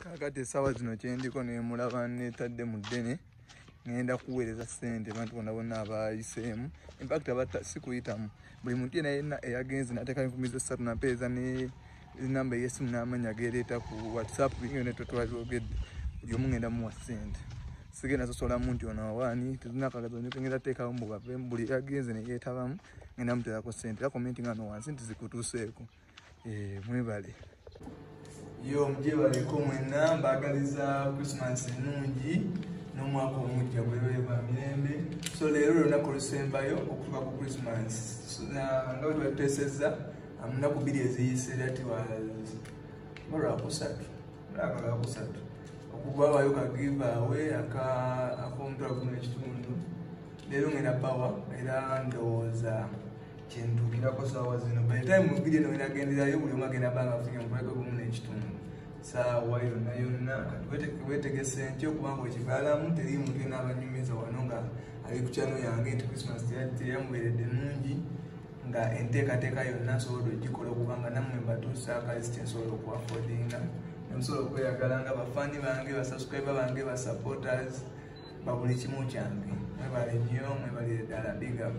kakati esaawa zino kyendiko nemulaba netadde mu ddene ngenda kuweereza ssente bantu bonna bonna abayiseemu. Impact aba si kuyitamu buli muntu yena yenna eyagenze nateeka enkumi zesatu nampeereza namba eyesimu n'amanya gereeta ku whatsapp netwetwalogedde buli omu ngenda muwa ssente. Sigenda sosolamu nti ono awaani tezinakagazongenda teekawo mbubave buli yagenze neyeetabamu ngenda muteerako ssente. Era komenti nga no wansi nti zikutuuseeko. Mwebale yo mugyebaleko mwenna mbagaliza krismas ennungi n'omwaka omujja bwebeeba mirembe. So leero lunaku olusembayo okutuka ku krismas nga bwe tubateesezza munaku bbiri eziyise that was olwakusatu lwaka lwakusatu okugwabayo kagivaawe ak'omutwalo gumu n'ekitundu leero ngenda bawa era ndowooza kyentuukirako saawa zino. By time mubiri eno wenagenderayo buli omu agenda banga afunye omutwalo gumu n'ekitundu saawa yonna yonna wetegese nti okubanga okivaalamu teri muntu yona abanyumiza wano nga ali ku kyano yange nti christmas teyamubeeredde nungi nga enteekateeka yonna nsobola ogikola okubanga nammwe mbatuusa akalizi kyensobola okuafodinga nemusobola okweyagala nga bafaani bange basubscribe bange basupporters babuli kimu kyange. Mwebale nnyo mwebalire ddala big up